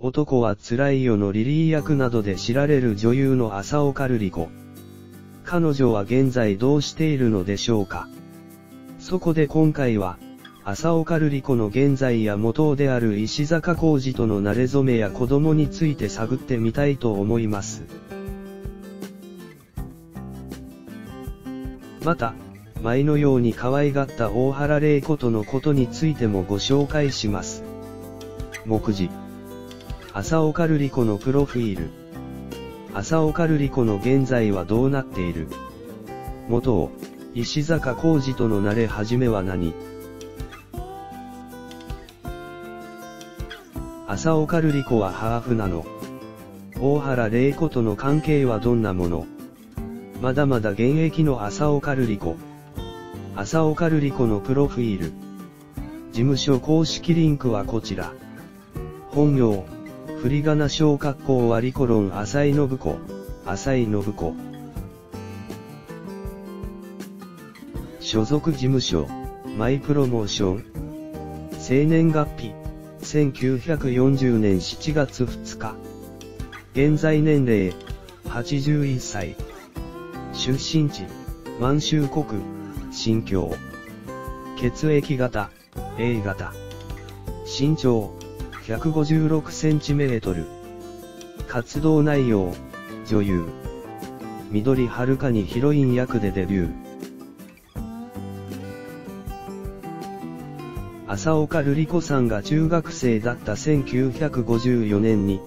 男は辛いよのリリー役などで知られる女優の浅岡瑠璃子。彼女は現在どうしているのでしょうか。そこで今回は、浅岡瑠璃子の現在や元である石坂浩二との馴れ初めや子供について探ってみたいと思います。また、前のように可愛がった大原玲子とのことについてもご紹介します。目次。浅岡瑠璃子のプロフィール。浅岡瑠璃子の現在はどうなっている？元を、石坂浩二との慣れ始めは何？浅岡瑠璃子はハーフなの。大原玲子との関係はどんなもの？まだまだ現役の浅岡瑠璃子。浅岡瑠璃子のプロフィール。事務所公式リンクはこちら。本名、振り仮名小学校割りコロン浅井信子、浅井信子。所属事務所、マイプロモーション。生年月日、1940年7月2日。現在年齢、81歳。出身地、満州国、心境。血液型、A 型。身長、156cm。活動内容、女優。緑遥にヒロイン役でデビュー。浅岡瑠璃子さんが中学生だった1954年に、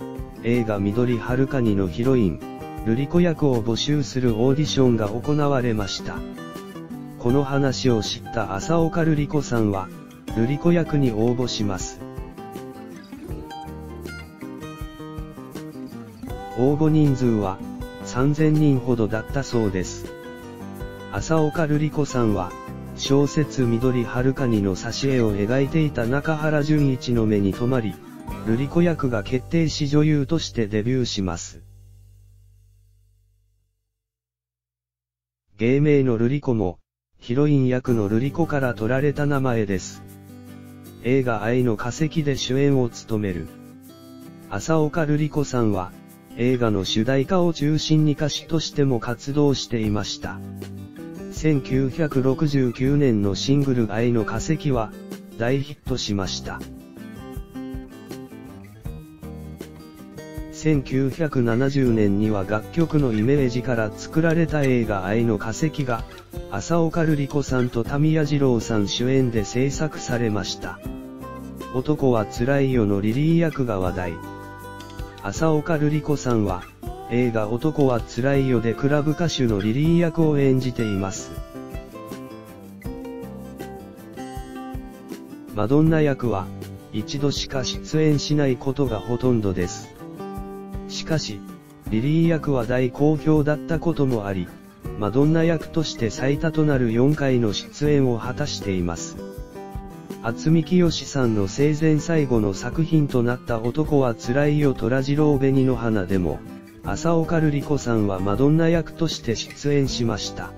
映画緑遥にのヒロイン、瑠璃子役を募集するオーディションが行われました。この話を知った浅岡瑠璃子さんは、瑠璃子役に応募します。応募人数は、3000人ほどだったそうです。浅岡瑠璃子さんは、小説緑遥にの挿絵を描いていた中原淳一の目に留まり、瑠璃子役が決定し女優としてデビューします。芸名の瑠璃子も、ヒロイン役の瑠璃子から取られた名前です。映画愛の化石で主演を務める。浅岡瑠璃子さんは、映画の主題歌を中心に歌手としても活動していました。1969年のシングル愛の化石は、大ヒットしました。1970年には楽曲のイメージから作られた映画愛の化石が、浅岡瑠璃子さんとタミヤ次郎さん主演で制作されました。男は辛いよのリリー役が話題。浅岡瑠璃子さんは、映画男は辛いよでクラブ歌手のリリー役を演じています。マドンナ役は、一度しか出演しないことがほとんどです。しかし、リリー役は大好評だったこともあり、マドンナ役として最多となる4回の出演を果たしています。渥美清さんの生前最後の作品となった男は辛いよ虎次郎紅の花でも、浅岡瑠璃子さんはマドンナ役として出演しました。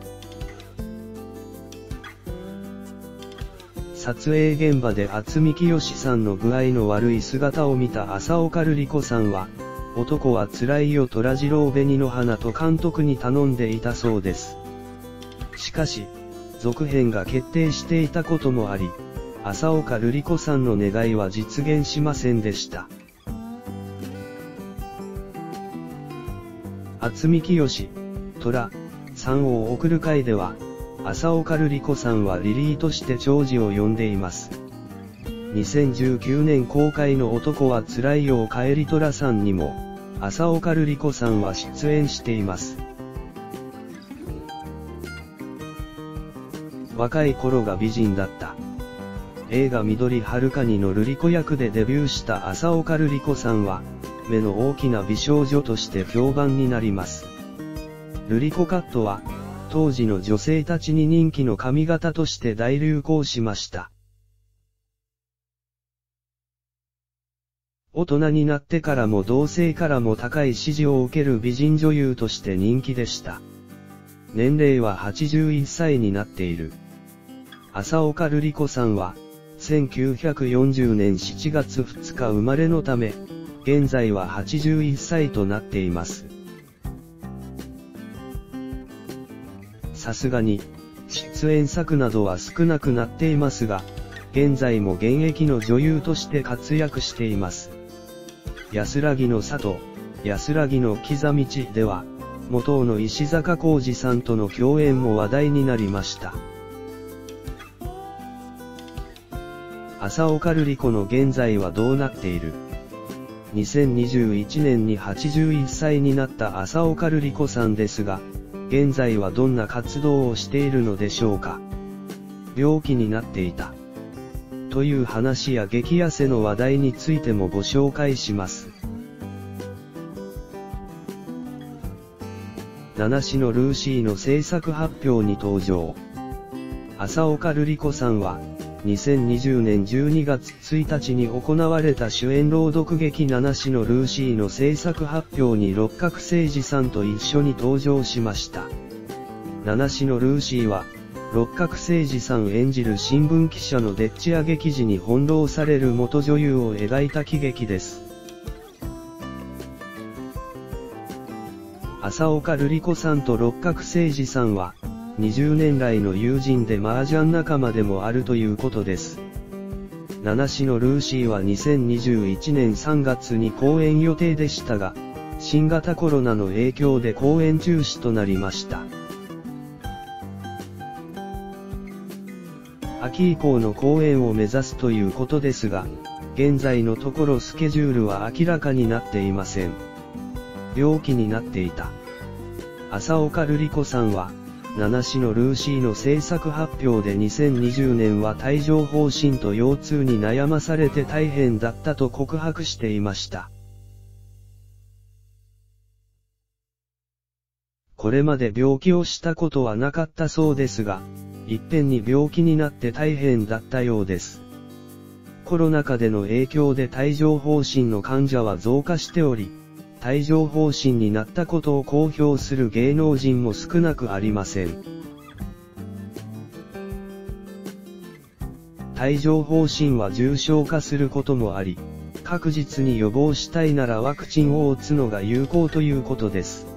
撮影現場で渥美清さんの具合の悪い姿を見た浅岡瑠璃子さんは、男は辛いよ虎次郎紅の花と監督に頼んでいたそうです。しかし、続編が決定していたこともあり、浅岡瑠璃子さんの願いは実現しませんでした。渥美清、虎、さんを送る会では、浅岡瑠璃子さんはリリーとして長寿を呼んでいます。2019年公開の男は辛いよ帰り虎さんにも、浅岡瑠璃子さんは出演しています。若い頃が美人だった。映画緑遥にの瑠璃子役でデビューした浅岡瑠璃子さんは、目の大きな美少女として評判になります。瑠璃子カットは、当時の女性たちに人気の髪型として大流行しました。大人になってからも同性からも高い支持を受ける美人女優として人気でした。年齢は81歳になっている。浅岡瑠璃子さんは、1940年7月2日生まれのため、現在は81歳となっています。さすがに、出演作などは少なくなっていますが、現在も現役の女優として活躍しています。安らぎの里、安らぎの刻み地では、元の石坂浩二さんとの共演も話題になりました。浅岡瑠璃子の現在はどうなっている？2021年に81歳になった浅岡瑠璃子さんですが、現在はどんな活動をしているのでしょうか？病気になっていた。という話や激痩せの話題についてもご紹介します。七種のルーシーの制作発表に登場。浅岡瑠璃子さんは、2020年12月1日に行われた主演朗読劇七種のルーシーの制作発表に六角誠治さんと一緒に登場しました。七種のルーシーは、六角誠治さん演じる新聞記者のでっち上げ記事に翻弄される元女優を描いた喜劇です。浅岡瑠璃子さんと六角誠治さんは、20年来の友人で麻雀仲間でもあるということです。七市のルーシーは2021年3月に公演予定でしたが、新型コロナの影響で公演中止となりました。秋以降の公演を目指すということですが、現在のところスケジュールは明らかになっていません。病気になっていた。浅岡瑠璃子さんは、七市のルーシーの制作発表で2020年は帯状疱疹と腰痛に悩まされて大変だったと告白していました。これまで病気をしたことはなかったそうですが、いっぺんに病気になって大変だったようです。コロナ禍での影響で帯状疱疹の患者は増加しており、帯状疱疹になったことを公表する芸能人も少なくありません。帯状疱疹は重症化することもあり、確実に予防したいならワクチンを打つのが有効ということです。